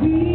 be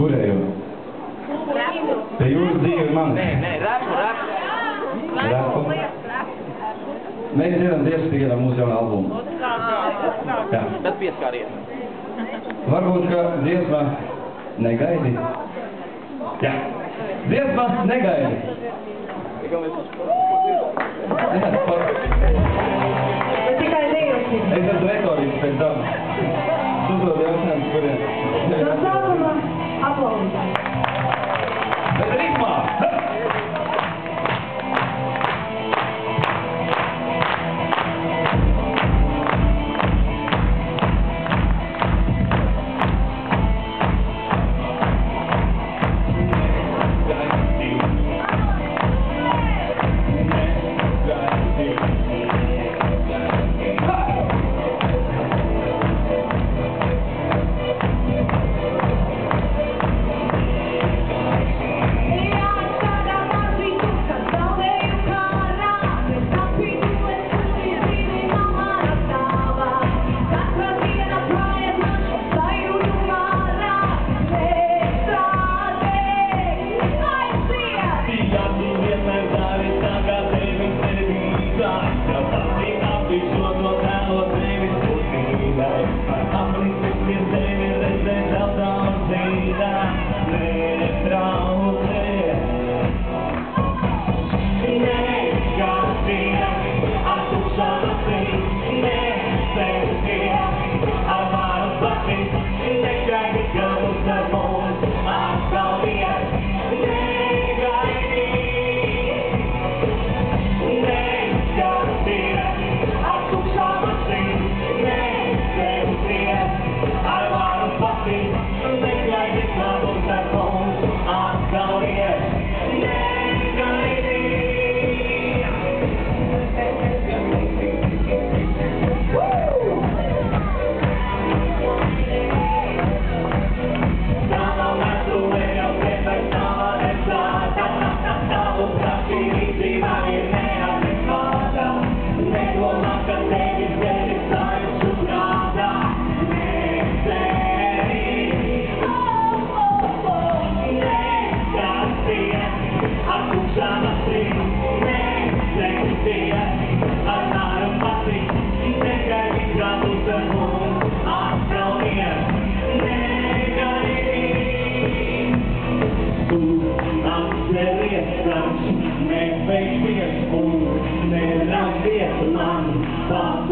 Kurējo? Te jūs divi ir mani. Nē, nē, rapu, rapu. Rapu? Mēs dzirdam tieši tikai ar mūsu jaunu albumu. Jā. Tad pieskāries. Varbūt, ka dziesma negaidi. Jā. Dziesma negaidi. Jā, par... Tikai nejūti. Es esmu retorīgs pēc tam. Tu to jautājums, kuriem. No sākuma. aplausos.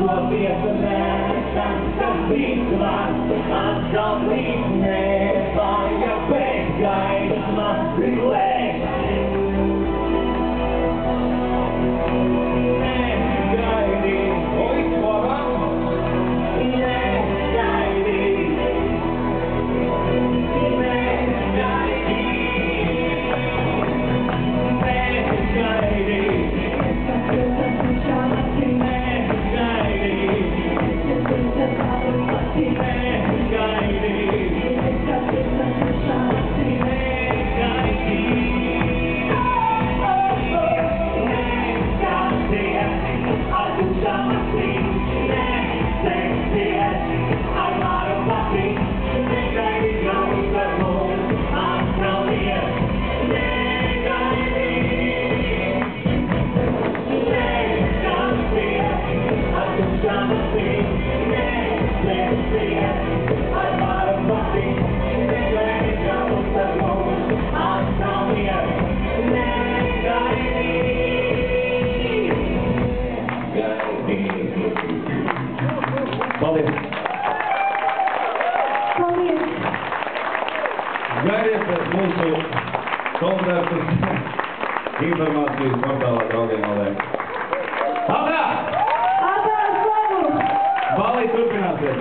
I'll be a man, be glad, I'll be man. Thank you. Paldies! Paldies. Gaidiet mūsu koncertus informācijas portālā draugiem LV. Ātrā! Atvērs labu. Balī turpināsies.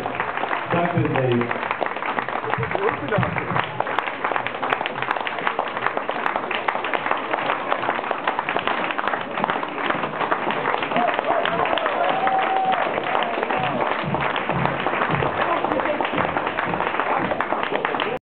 Onu bile hatırlıyorum.